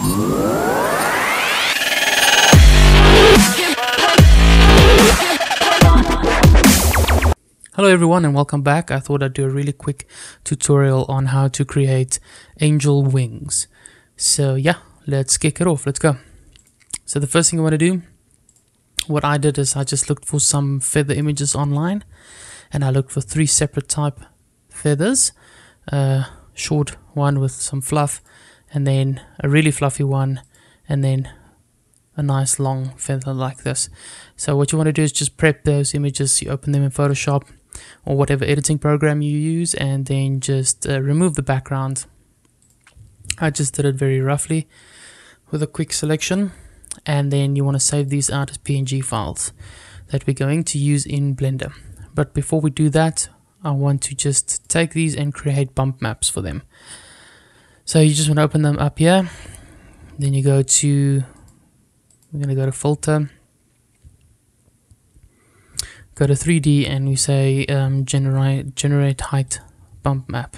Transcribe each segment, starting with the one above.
Hello everyone and welcome back. I thought I'd do a really quick tutorial on how to create angel wings. So yeah, let's kick it off. Let's go. So the first thing I want to do, what I did is I just looked for some feather images online and I looked for three separate type feathers. A short one with some fluff and then a really fluffy one and then a nice long feather like this. So what you want to do is just prep those images, you open them in Photoshop or whatever editing program you use and then just uh, remove the background. I just did it very roughly with a quick selection and then you want to save these out as PNG files that we're going to use in Blender. But before we do that I want to just take these and create bump maps for them so you just want to open them up here then you go to we're going to go to filter go to 3D and we say um, generate generate height bump map.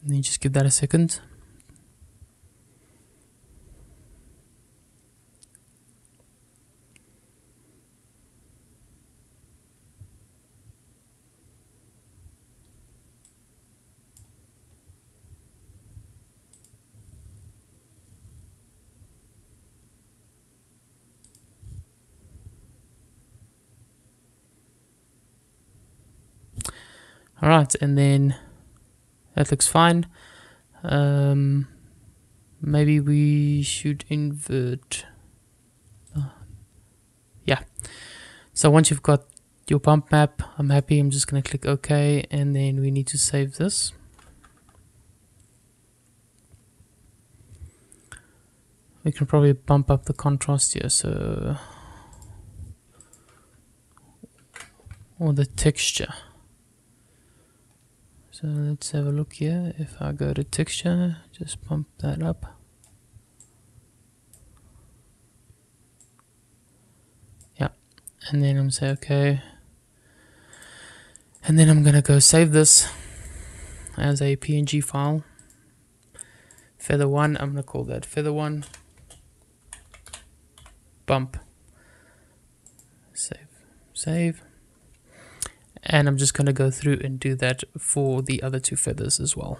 And then you just give that a second. All right and then that looks fine. Um, maybe we should invert. Uh, yeah. So once you've got your bump map I'm happy I'm just gonna click OK and then we need to save this. We can probably bump up the contrast here so or the texture so let's have a look here. If I go to texture, just pump that up. Yeah, and then I'm say okay. And then I'm gonna go save this as a PNG file. Feather one, I'm gonna call that feather one. Bump. Save. Save and I'm just going to go through and do that for the other two feathers as well.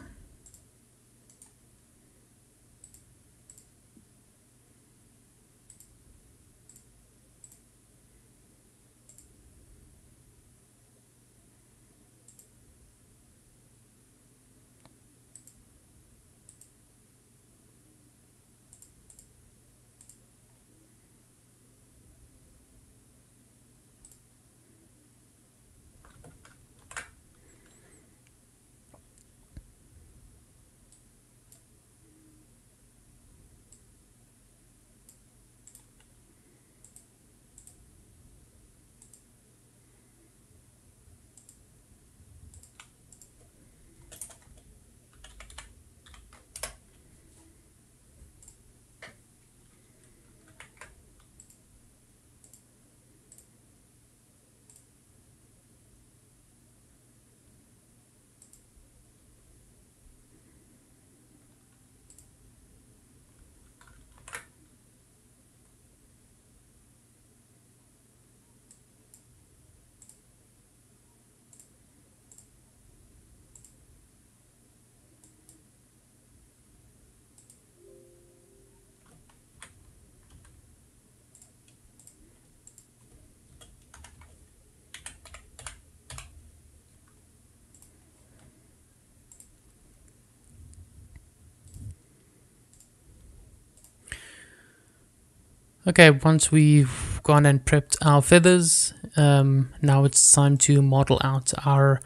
Okay, once we've gone and prepped our feathers, um, now it's time to model out our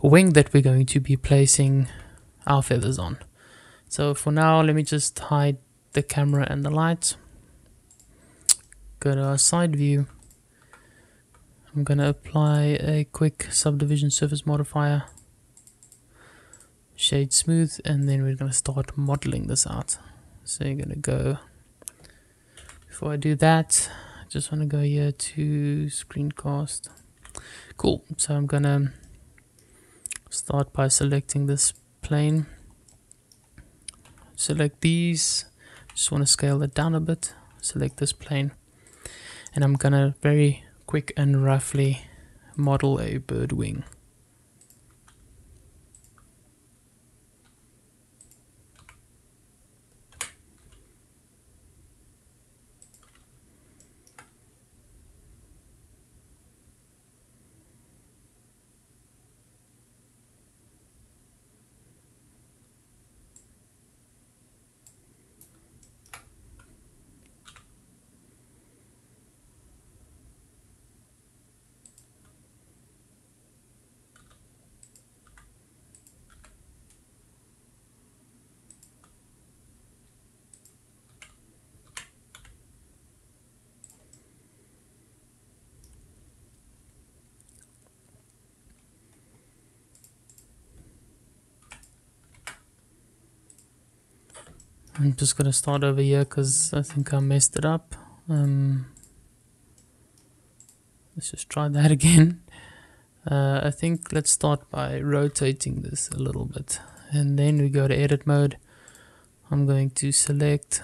wing that we're going to be placing our feathers on. So for now, let me just hide the camera and the light. Go to our side view. I'm going to apply a quick subdivision surface modifier. Shade smooth, and then we're going to start modeling this out. So you're going to go before I do that, I just want to go here to screencast. Cool. So I'm gonna start by selecting this plane. Select these, Just want to scale it down a bit. Select this plane. And I'm gonna very quick and roughly model a bird wing. I'm just gonna start over here because I think I messed it up. Um, let's just try that again. Uh, I think let's start by rotating this a little bit and then we go to edit mode. I'm going to select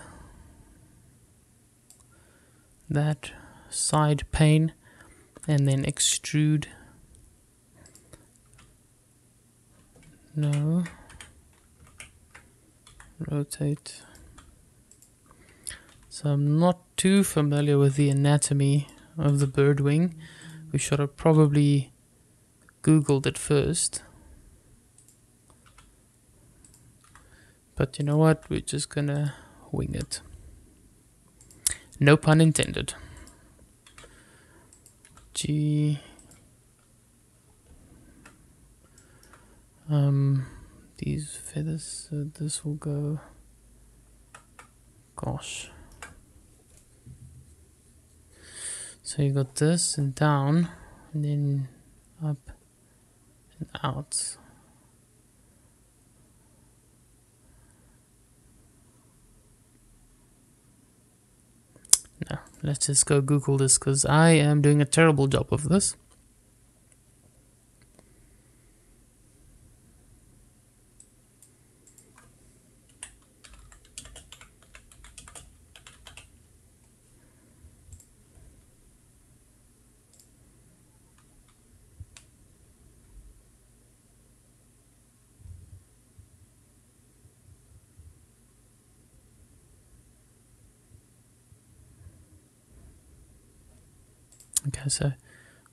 that side pane and then extrude. No rotate. So I'm not too familiar with the anatomy of the bird wing. We should have probably googled it first. But you know what? We're just gonna wing it. No pun intended. G um these feathers so this will go gosh so you got this and down and then up and out. No let's just go google this because I am doing a terrible job of this okay so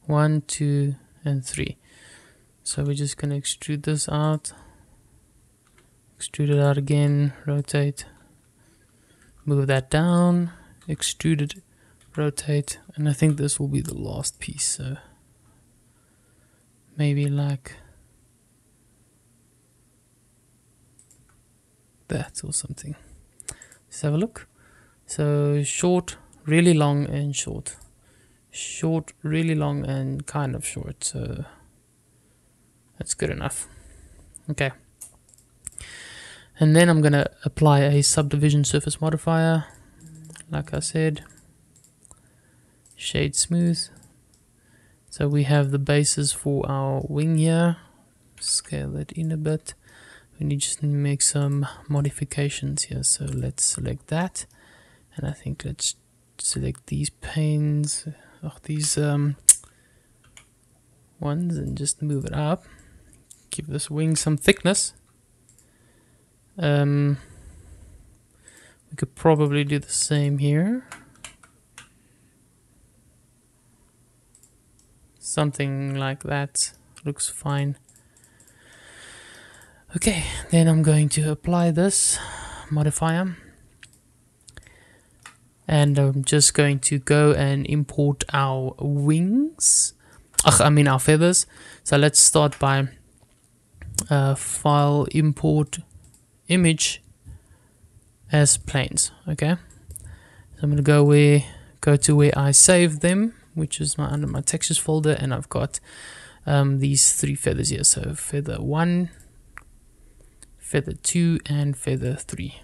one two and three. So we're just going to extrude this out. Extrude it out again rotate move that down extrude it rotate and I think this will be the last piece so maybe like that or something. Let's have a look. So short really long and short short, really long, and kind of short. So that's good enough. Okay. And then I'm going to apply a subdivision surface modifier. Like I said, shade smooth. So we have the bases for our wing here. Scale it in a bit. We need just make some modifications here. So let's select that. And I think let's select these panes of these um, ones and just move it up. Give this wing some thickness. Um, we could probably do the same here. Something like that looks fine. Okay, then I'm going to apply this modifier and I'm just going to go and import our wings. I mean our feathers. So let's start by uh, file import image as planes okay? So I'm gonna go where go to where I saved them which is my under my textures folder and I've got um, these three feathers here. So feather one feather two and feather three.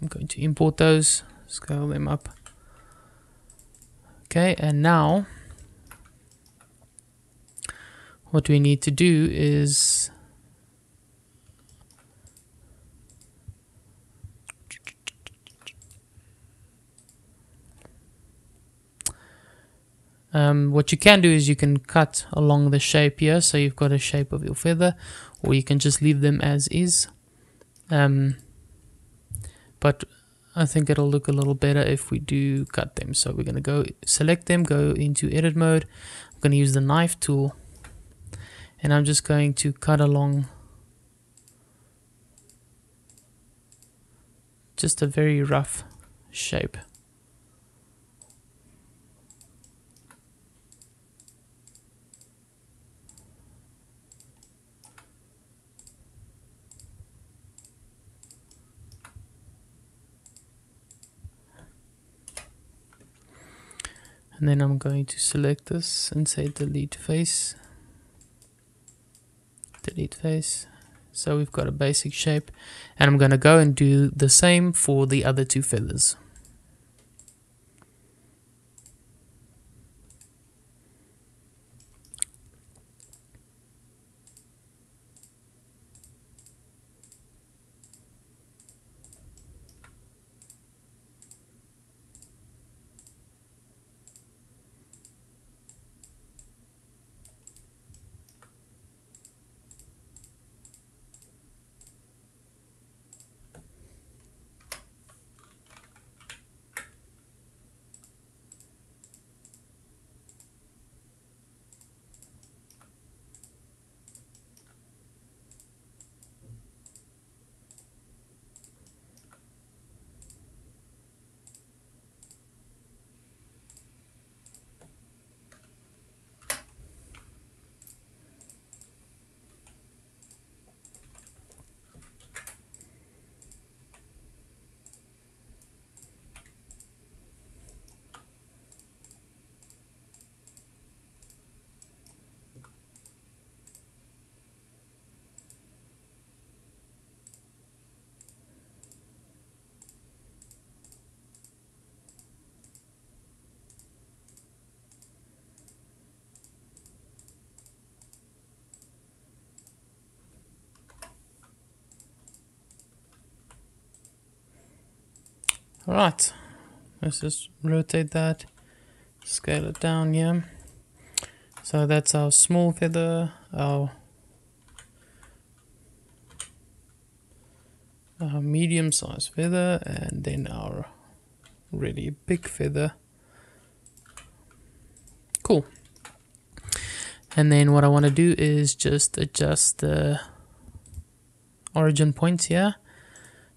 I'm going to import those scale them up. Okay, and now what we need to do is Um, what you can do is you can cut along the shape here so you've got a shape of your feather or you can just leave them as is um, but I think it'll look a little better if we do cut them. So we're going to go select them, go into edit mode. I'm going to use the knife tool and I'm just going to cut along just a very rough shape. And then I'm going to select this and say delete face. Delete face. So we've got a basic shape. And I'm going to go and do the same for the other two feathers right, let's just rotate that, scale it down, yeah. So that's our small feather, our, our medium sized feather, and then our really big feather. Cool. And then what I want to do is just adjust the origin points here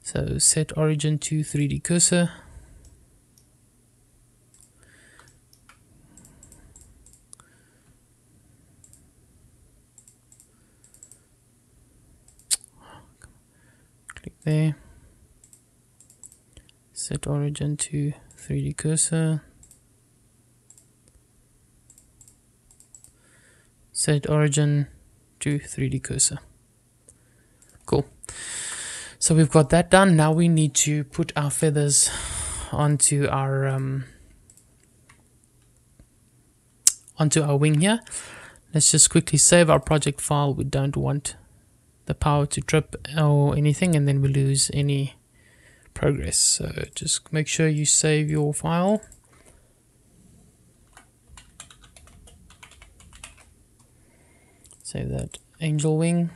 so set origin to 3D cursor. Click there. Set origin to 3D cursor. Set origin to 3D cursor. So we've got that done. Now we need to put our feathers onto our um, onto our wing here. Let's just quickly save our project file. We don't want the power to trip or anything and then we lose any progress. So just make sure you save your file. Save that angel wing.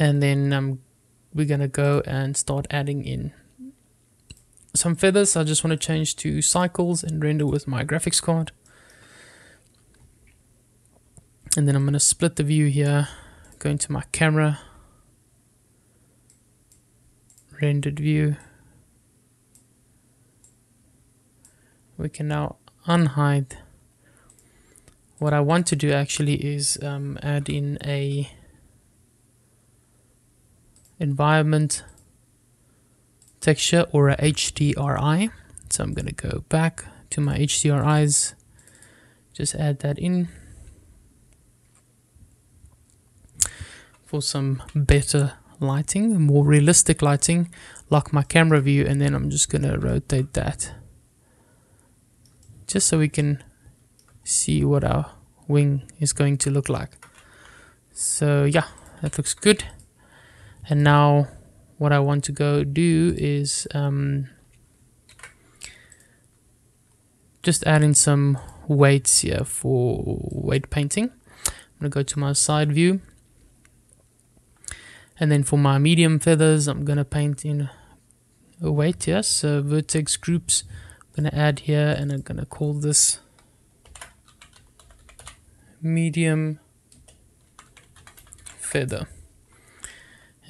And then um, we're gonna go and start adding in some feathers. I just want to change to cycles and render with my graphics card. And then I'm going to split the view here go into my camera rendered view. We can now unhide. What I want to do actually is um, add in a environment texture or a HDRI. So I'm going to go back to my HDRIs, just add that in for some better lighting, more realistic lighting, lock my camera view, and then I'm just going to rotate that just so we can see what our wing is going to look like. So yeah, that looks good and now what I want to go do is um, just add in some weights here for weight painting. I'm going to go to my side view. And then for my medium feathers, I'm going to paint in a weight here. So vertex groups, I'm going to add here and I'm going to call this medium feather.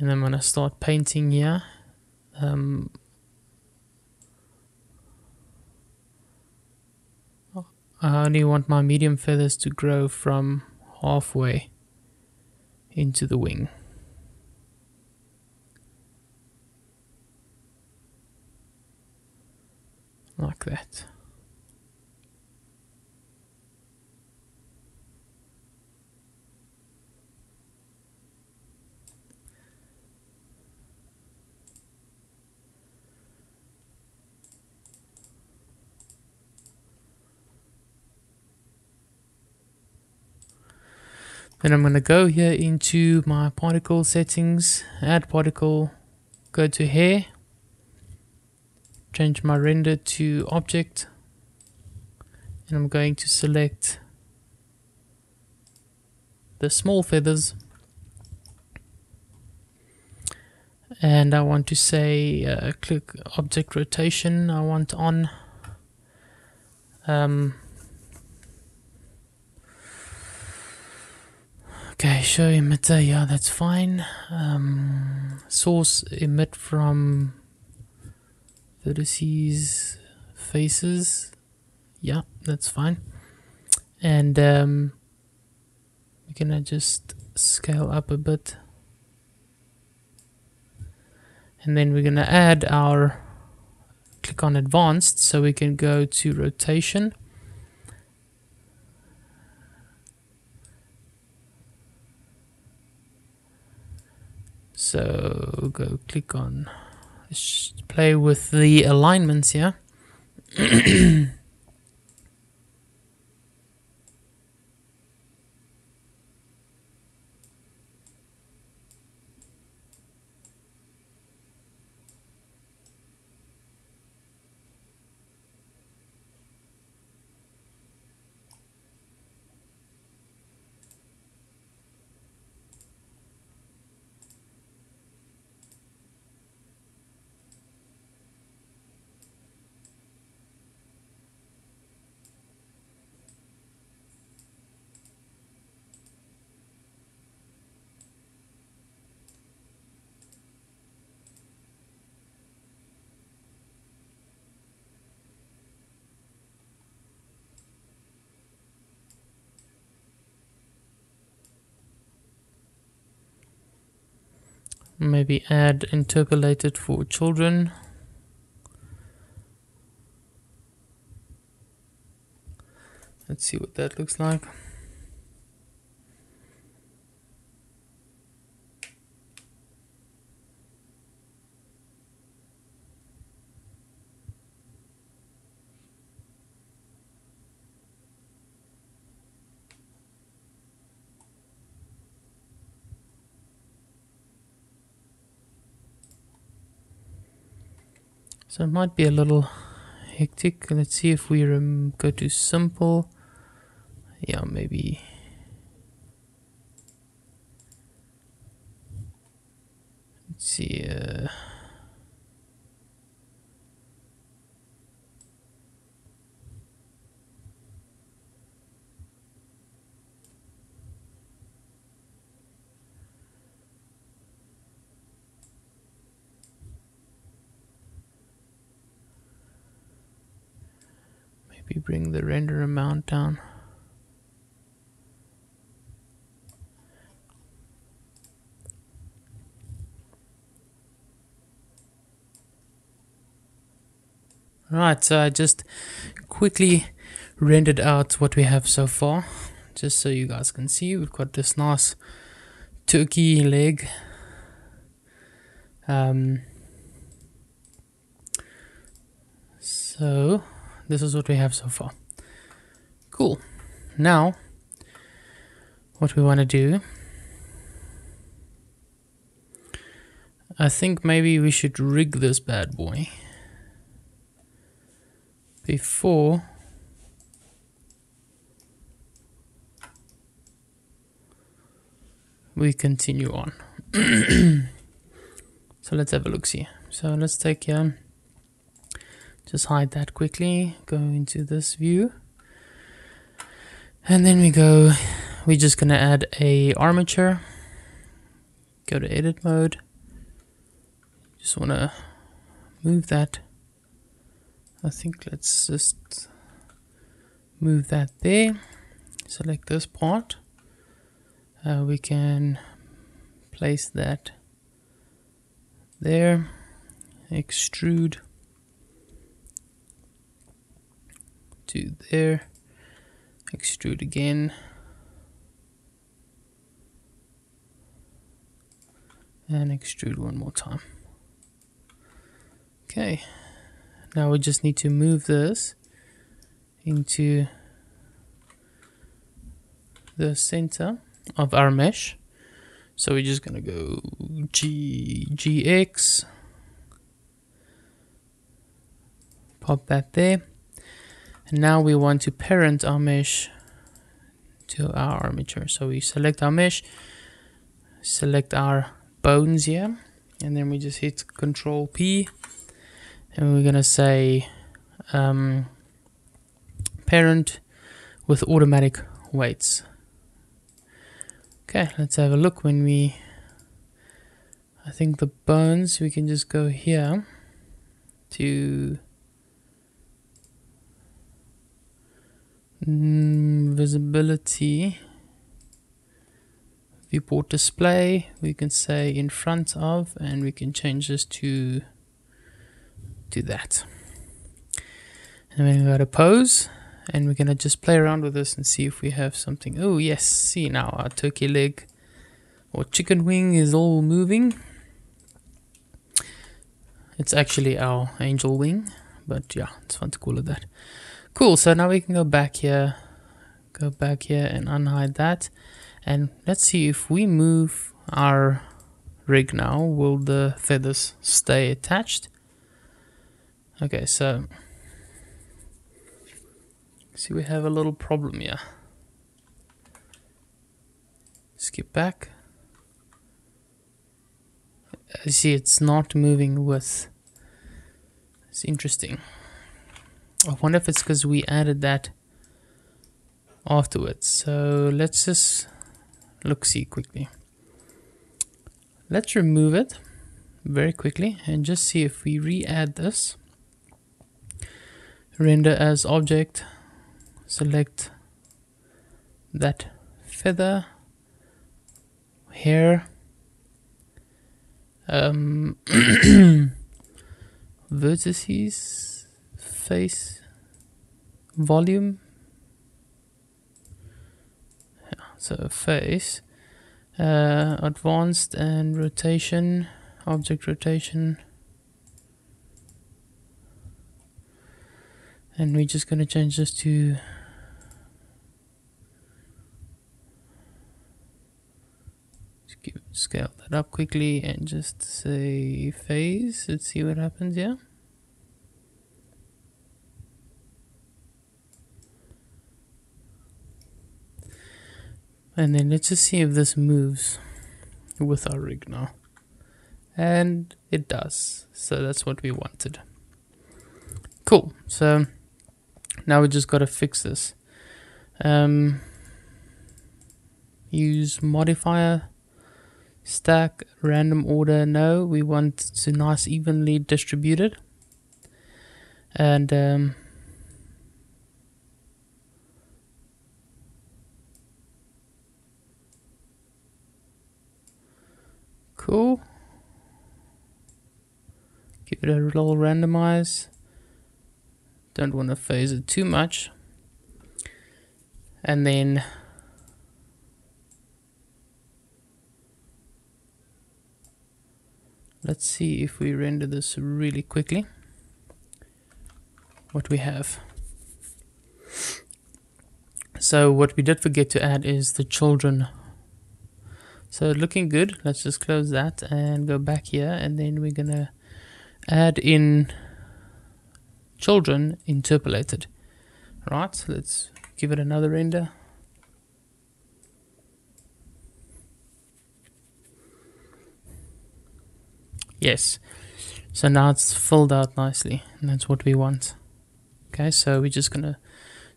And I'm to start painting here. Um, I only want my medium feathers to grow from halfway into the wing. Like that. Then I'm going to go here into my particle settings, add particle, go to hair, change my render to object, and I'm going to select the small feathers. And I want to say uh, click object rotation I want on. Um, Okay, show emitter, yeah, that's fine. Um, source emit from vertices faces. Yeah, that's fine. And um, we're gonna just scale up a bit. And then we're gonna add our click on advanced so we can go to rotation So go click on play with the alignments here. maybe add interpolated for children. Let's see what that looks like So it might be a little hectic. Let's see if we go to simple. Yeah, maybe. Let's see. Uh, maybe bring the render amount down. Right, so I just quickly rendered out what we have so far, just so you guys can see. We've got this nice turkey leg. Um, so this is what we have so far. Cool. Now, what we want to do, I think maybe we should rig this bad boy before we continue on. so let's have a look see. So let's take um, just hide that quickly, go into this view. And then we go, we're just gonna add a armature, go to edit mode. Just wanna move that. I think let's just move that there. Select this part. Uh, we can place that there. Extrude there. Extrude again. And extrude one more time. Okay. Now we just need to move this into the center of our mesh. So we're just gonna go G GX, pop that there. And now we want to parent our mesh to our armature. So we select our mesh, select our bones here, and then we just hit Control P, and we're gonna say um, parent with automatic weights. Okay, let's have a look when we, I think the bones, we can just go here to mm, visibility, viewport display, we can say in front of, and we can change this to, to that. And then we go to pose and we're gonna just play around with this and see if we have something. Oh yes see now our turkey leg or chicken wing is all moving. It's actually our angel wing but yeah it's fun to call it that cool so now we can go back here go back here and unhide that and let's see if we move our rig now will the feathers stay attached okay so See, we have a little problem here. Skip back. I see it's not moving with. It's interesting. I wonder if it's because we added that afterwards. So let's just look see quickly. Let's remove it very quickly and just see if we re-add this. Render as object select that feather hair um, vertices face volume yeah, so face uh, advanced and rotation object rotation and we're just going to change this to scale that up quickly and just say phase. Let's see what happens here. And then let's just see if this moves with our rig now. And it does. So that's what we wanted. Cool. So now we just got to fix this. Um, use modifier stack random order no we want to nice evenly distributed and um, cool. Give it a little randomize. Don't want to phase it too much. And then let's see if we render this really quickly. What we have. So what we did forget to add is the children so looking good. Let's just close that and go back here. And then we're going to add in children interpolated. Right, so let's give it another render. Yes, so now it's filled out nicely and that's what we want. Okay, so we're just going to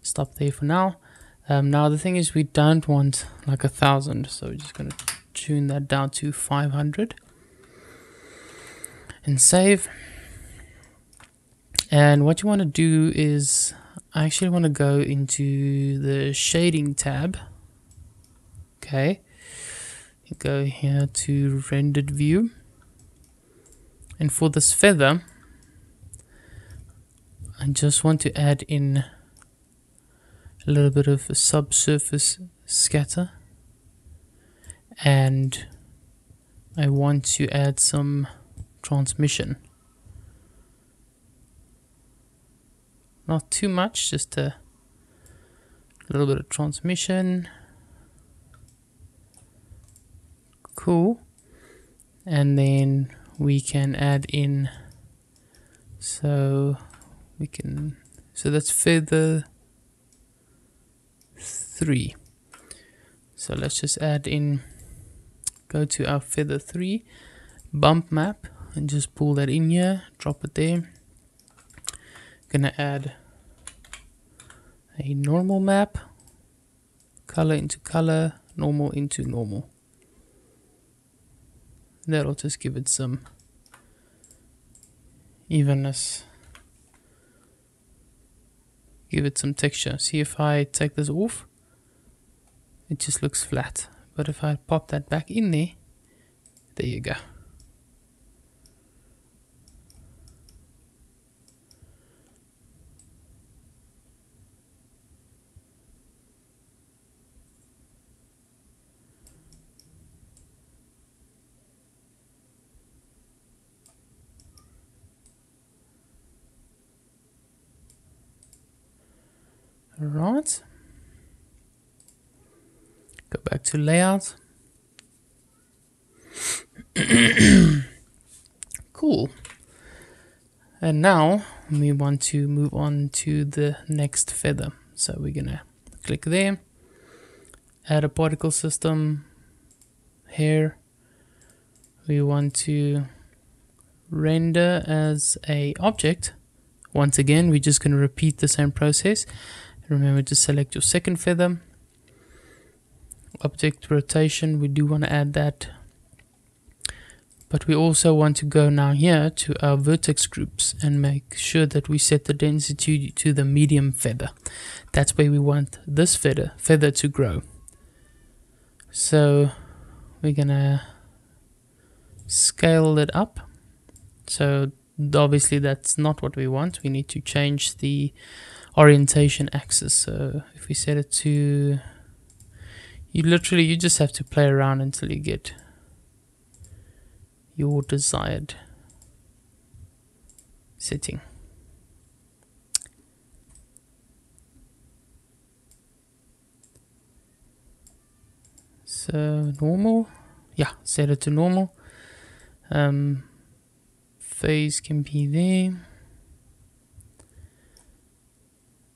stop there for now. Um, now the thing is we don't want like a thousand, so we're just going to tune that down to 500 and save. And what you want to do is I actually want to go into the shading tab. Okay. go here to rendered view. And for this feather, I just want to add in a little bit of a subsurface scatter. And I want to add some transmission. Not too much, just a little bit of transmission. Cool. And then we can add in so we can so that's feather 3 so let's just add in go to our feather 3 bump map and just pull that in here drop it there. Gonna add a normal map color into color normal into normal. That'll just give it some evenness. Give it some texture. See if I take this off it just looks flat but if I pop that back in there there you go Right. Go back to layout. cool. And now we want to move on to the next feather. So we're gonna click there, add a particle system here. We want to render as a object. Once again, we're just gonna repeat the same process. Remember to select your second feather. Object rotation, we do want to add that. But we also want to go now here to our vertex groups and make sure that we set the density to the medium feather. That's where we want this feather, feather to grow. So we're gonna scale it up. So obviously that's not what we want. We need to change the orientation axis. So if we set it to, you literally, you just have to play around until you get your desired setting. So normal, yeah, set it to normal. Um, phase can be there.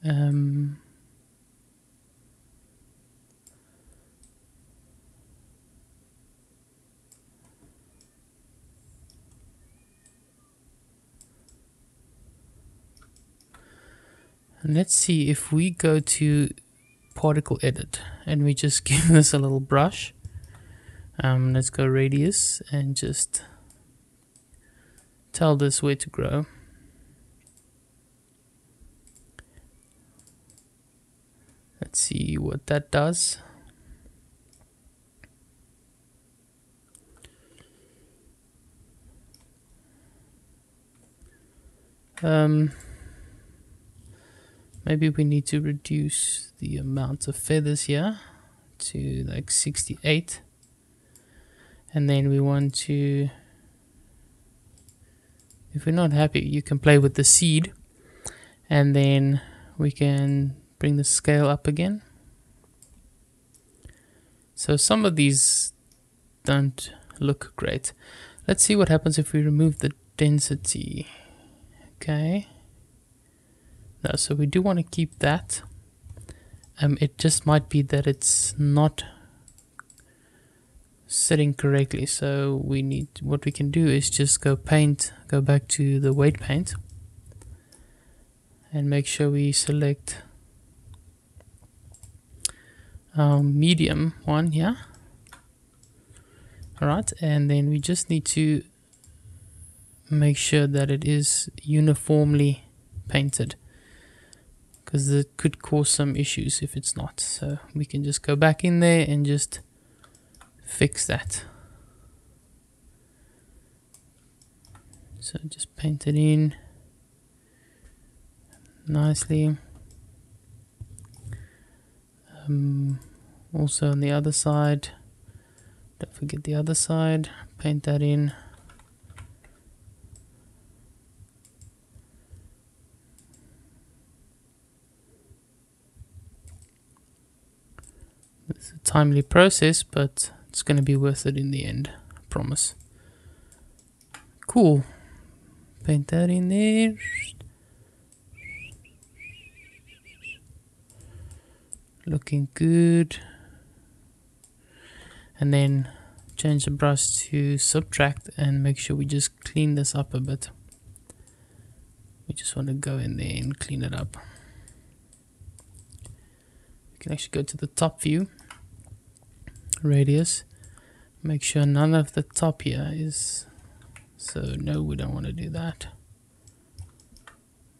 Um, let's see if we go to particle edit and we just give this a little brush um, let's go radius and just tell this where to grow Let's see what that does. Um, maybe we need to reduce the amount of feathers here to like 68 and then we want to if we're not happy you can play with the seed and then we can bring the scale up again. So some of these don't look great. Let's see what happens if we remove the density. Okay. No, so we do want to keep that. Um, it just might be that it's not sitting correctly so we need what we can do is just go paint go back to the weight paint and make sure we select um, medium one yeah alright and then we just need to make sure that it is uniformly painted because it could cause some issues if it's not. So we can just go back in there and just fix that. So just paint it in nicely. Um, also on the other side don't forget the other side paint that in timely process but it's gonna be worth it in the end I promise. Cool. Paint that in there. Looking good. And then change the brush to subtract and make sure we just clean this up a bit. We just want to go in there and clean it up. We can actually go to the top view radius. Make sure none of the top here is so no we don't want to do that.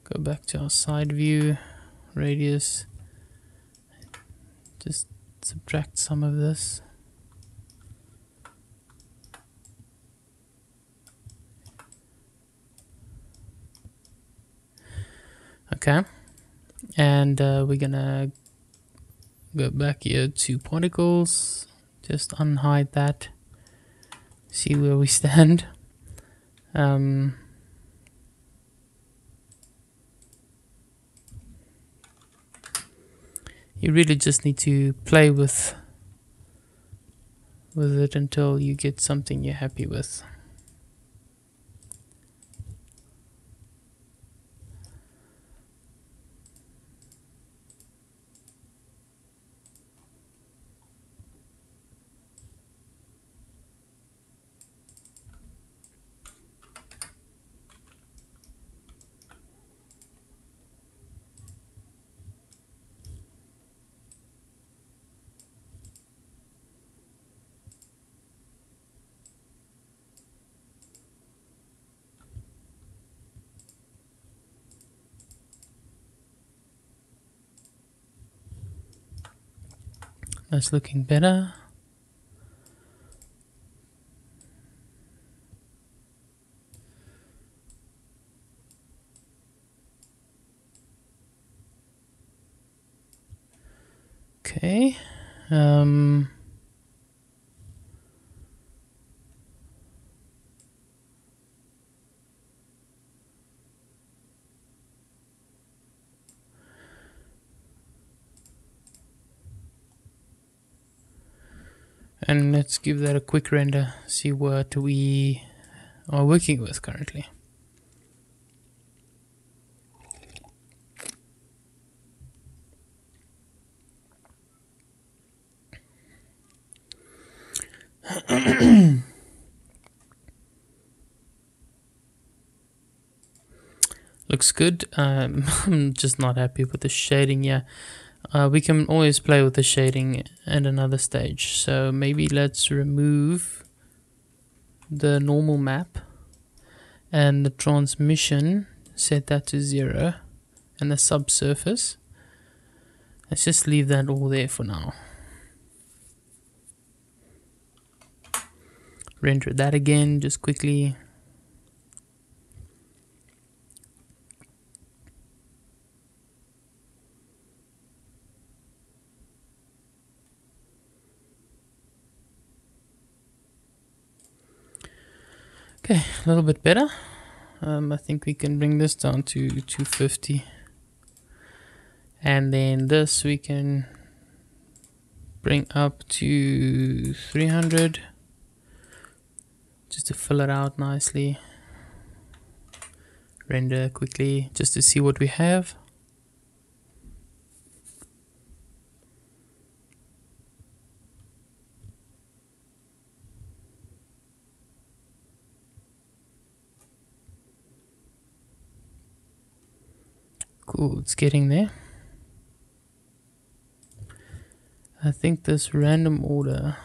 Go back to our side view radius. Just subtract some of this. Okay. And uh, we're gonna go back here to particles just unhide that see where we stand. Um, you really just need to play with with it until you get something you're happy with That's looking better. Okay. Um, and let's give that a quick render see what we are working with currently. Looks good. Um, I'm just not happy with the shading yeah uh, we can always play with the shading at another stage. So maybe let's remove the normal map and the transmission set that to zero and the subsurface. Let's just leave that all there for now. Render that again just quickly Okay, a little bit better. Um, I think we can bring this down to 250. And then this we can bring up to 300 just to fill it out nicely. Render quickly just to see what we have. Cool, it's getting there. I think this random order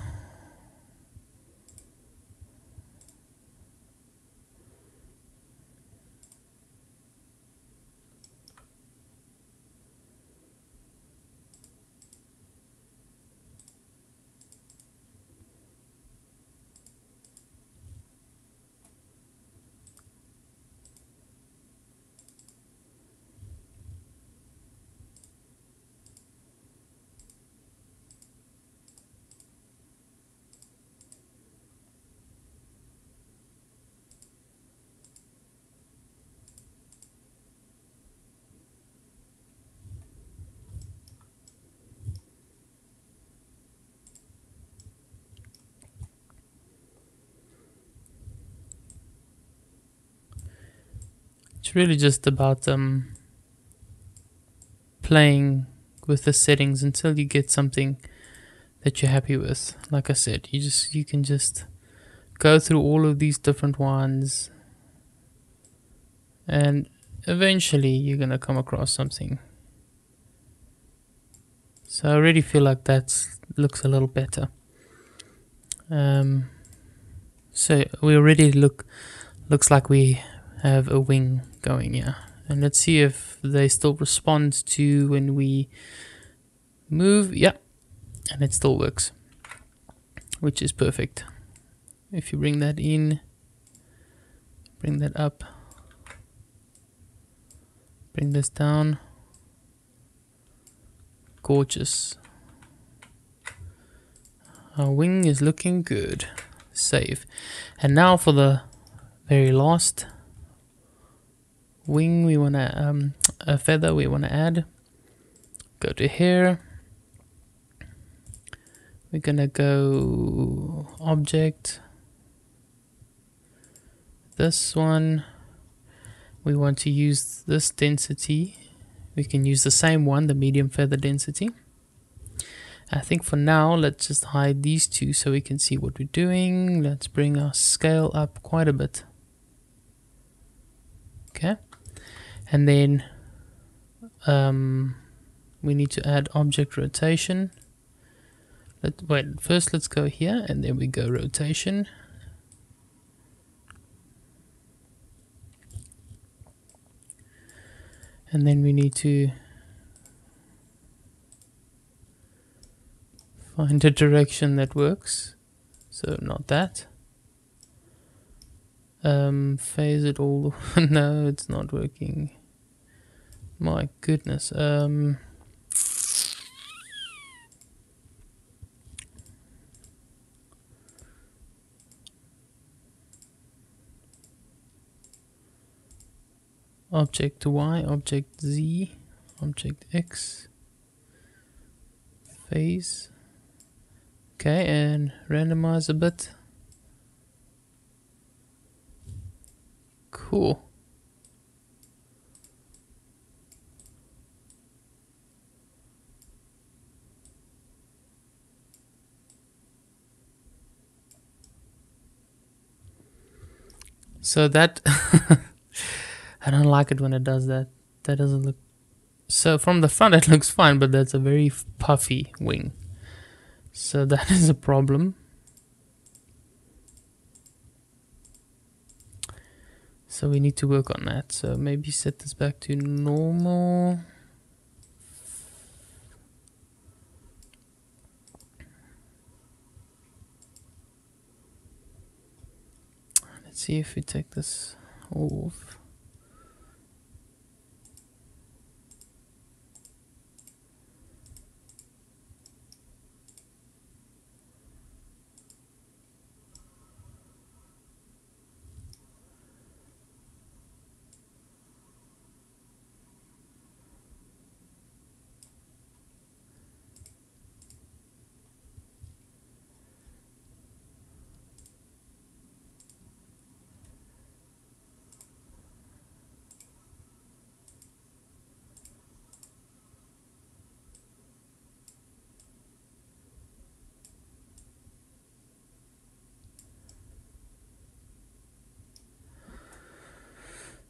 It's really just about um, playing with the settings until you get something that you're happy with. Like I said, you just you can just go through all of these different ones and eventually you're gonna come across something. So I really feel like that looks a little better. Um, so we already look looks like we have a wing going yeah. And let's see if they still respond to when we move. Yeah and it still works which is perfect. If you bring that in bring that up bring this down. Gorgeous. Our wing is looking good. Save. And now for the very last wing we want to um, a feather we want to add. Go to here. We're gonna go object. This one. We want to use this density. We can use the same one the medium feather density. I think for now let's just hide these two so we can see what we're doing. Let's bring our scale up quite a bit. Okay and then um, we need to add object rotation. Let wait first let's go here and then we go rotation. And then we need to find a direction that works. So not that. Um, phase it all. No it's not working my goodness. Um, object Y, object Z, object X, phase. Okay, and randomize a bit. Cool. So that I don't like it when it does that. That doesn't look so from the front it looks fine, but that's a very puffy wing. So that is a problem. So we need to work on that. So maybe set this back to normal. See if we take this off.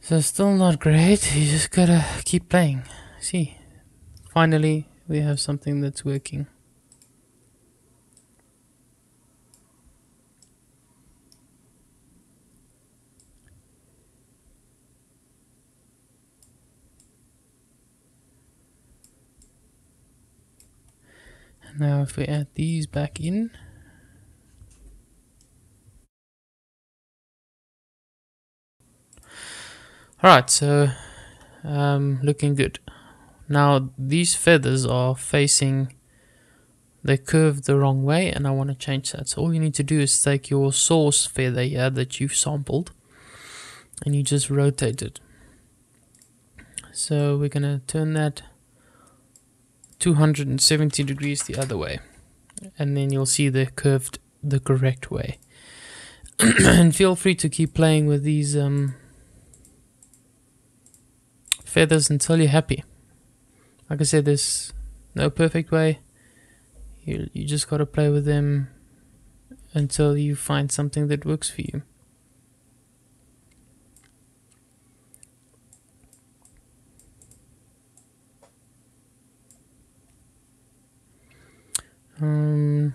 So still not great. You just gotta keep playing. See, finally we have something that's working. Now if we add these back in, Alright, so um, looking good. Now these feathers are facing, they curved the wrong way and I want to change that. So all you need to do is take your source feather here that you've sampled and you just rotate it. So we're going to turn that 270 degrees the other way and then you'll see the curved the correct way. and feel free to keep playing with these um, feathers until you're happy. Like I said, there's no perfect way. You, you just gotta play with them until you find something that works for you. Um,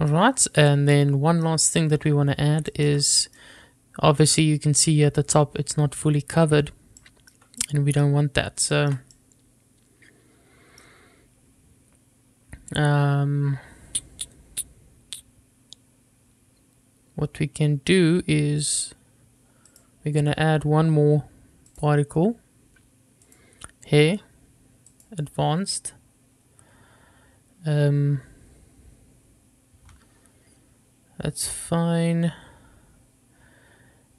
Alright, and then one last thing that we want to add is obviously you can see at the top it's not fully covered and we don't want that. So um, what we can do is we're going to add one more particle here advanced um, that's fine.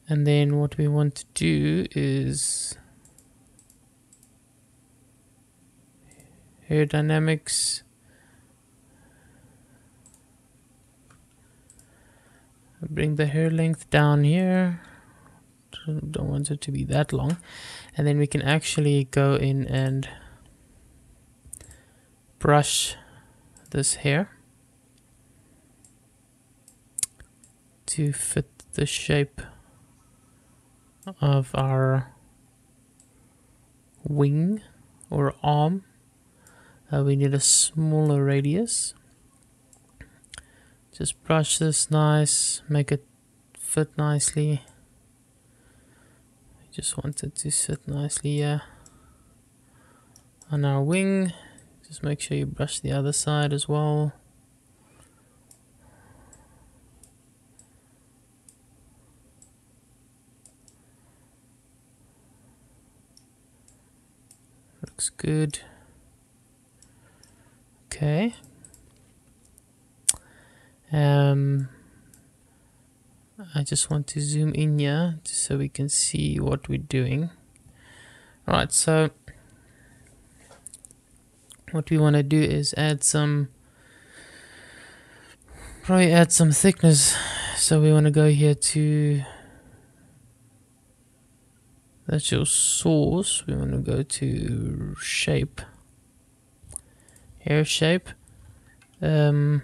And then what we want to do is hair dynamics bring the hair length down here. Don't want it to be that long. And then we can actually go in and brush this hair to fit the shape of our wing or arm. Uh, we need a smaller radius. Just brush this nice, make it fit nicely. Just want it to sit nicely here on our wing. Just make sure you brush the other side as well. looks good. Okay. Um, I just want to zoom in here so we can see what we're doing. Alright, so what we want to do is add some probably add some thickness so we want to go here to that's your source. We want to go to shape. Hair shape. Um,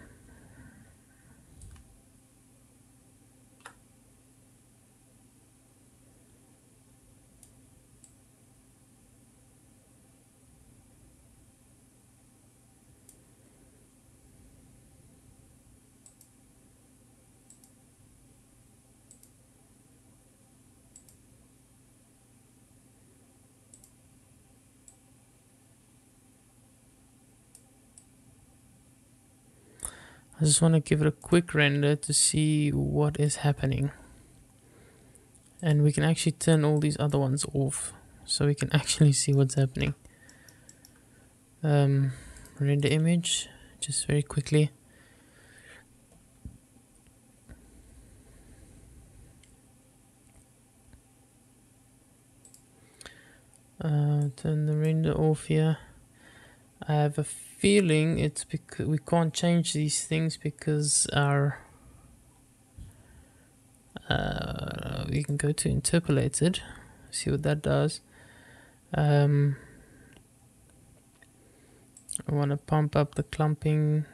I just want to give it a quick render to see what is happening. And we can actually turn all these other ones off so we can actually see what's happening. Um, render image, just very quickly. Uh, turn the render off here. I have a feeling it's because we can't change these things because our uh, we can go to interpolated see what that does um, I want to pump up the clumping.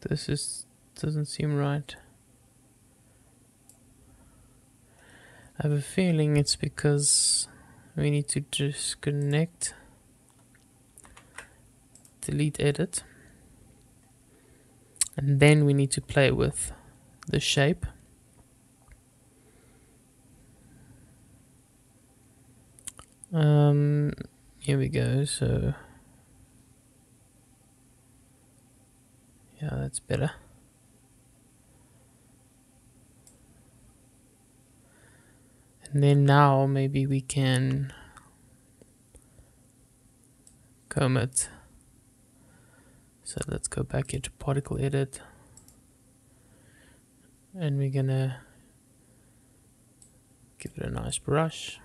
This is doesn't seem right. I have a feeling it's because we need to disconnect, delete edit, and then we need to play with the shape. Um, here we go, so yeah, that's better. And then now maybe we can comb it. So let's go back into particle edit. And we're gonna give it a nice brush.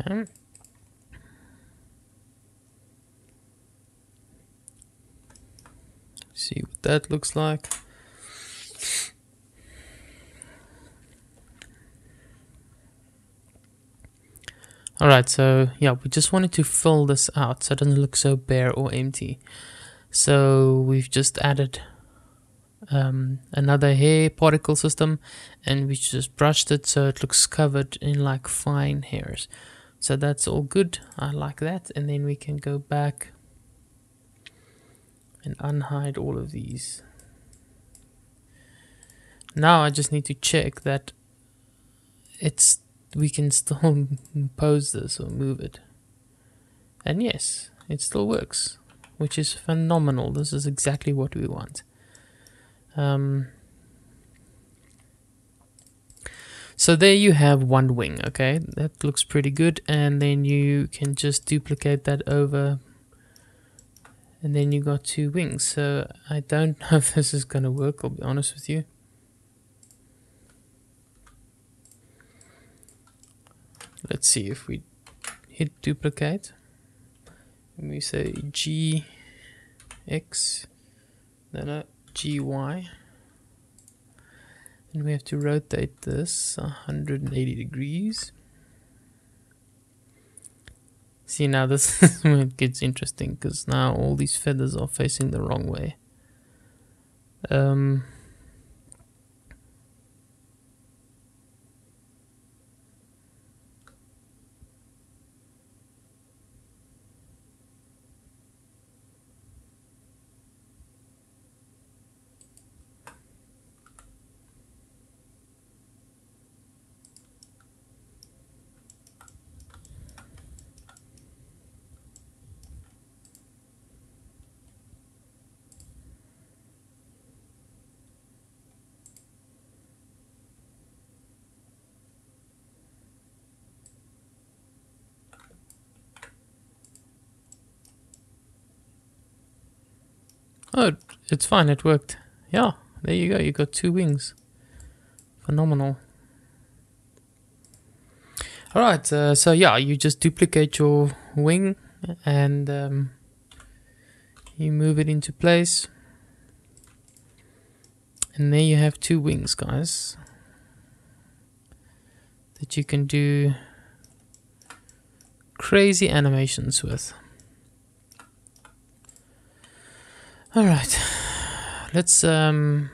Okay. See what that looks like. Alright, so yeah, we just wanted to fill this out so it doesn't look so bare or empty. So we've just added um, another hair particle system and we just brushed it so it looks covered in like fine hairs. So that's all good. I like that. And then we can go back and unhide all of these. Now I just need to check that it's we can still pose this or move it. And yes, it still works, which is phenomenal. This is exactly what we want. Um, So there you have one wing, okay? That looks pretty good. And then you can just duplicate that over. And then you got two wings. So I don't know if this is going to work, I'll be honest with you. Let's see if we hit duplicate. And we say G X, then a G Y and we have to rotate this 180 degrees see now this is when it gets interesting because now all these feathers are facing the wrong way. Um, Oh, it's fine. It worked. Yeah, there you go. You got two wings. Phenomenal. All right. Uh, so yeah, you just duplicate your wing and um, you move it into place. And there you have two wings, guys. That you can do crazy animations with. All right, let's um,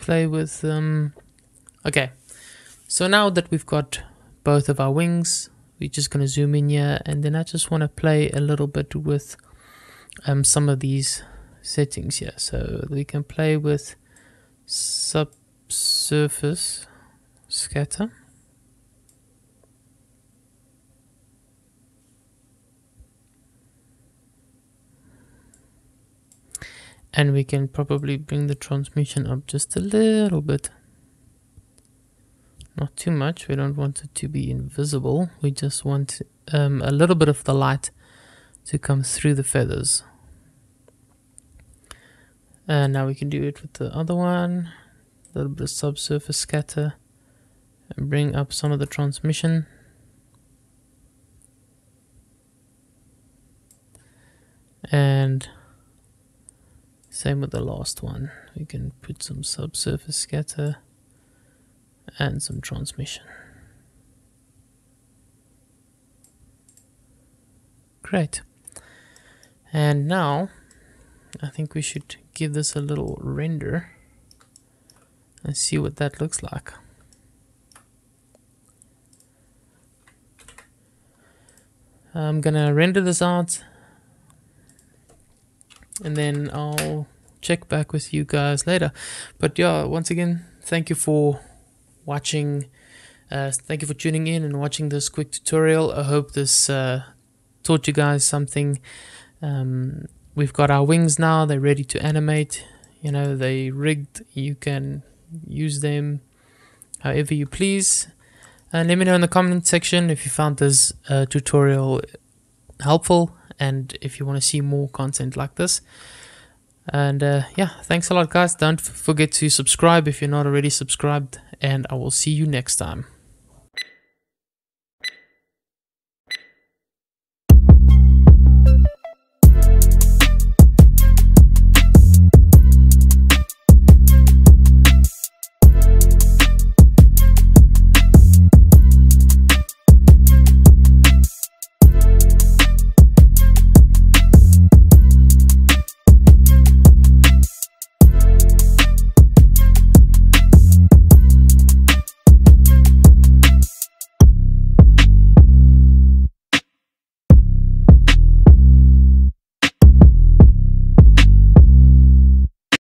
play with um okay. So now that we've got both of our wings we're just going to zoom in here and then I just want to play a little bit with um, some of these settings here so we can play with subsurface scatter. And we can probably bring the transmission up just a little bit. Not too much, we don't want it to be invisible. We just want um, a little bit of the light to come through the feathers. And now we can do it with the other one. A little bit of subsurface scatter. And bring up some of the transmission. And same with the last one. We can put some subsurface scatter and some transmission. Great. And now I think we should give this a little render and see what that looks like. I'm gonna render this out and then I'll check back with you guys later. But yeah, once again, thank you for watching. Uh, thank you for tuning in and watching this quick tutorial. I hope this uh, taught you guys something. Um, we've got our wings now, they're ready to animate. You know, they rigged, you can use them however you please. And let me know in the comment section if you found this uh, tutorial helpful and if you want to see more content like this. And uh, yeah, thanks a lot, guys. Don't forget to subscribe if you're not already subscribed, and I will see you next time.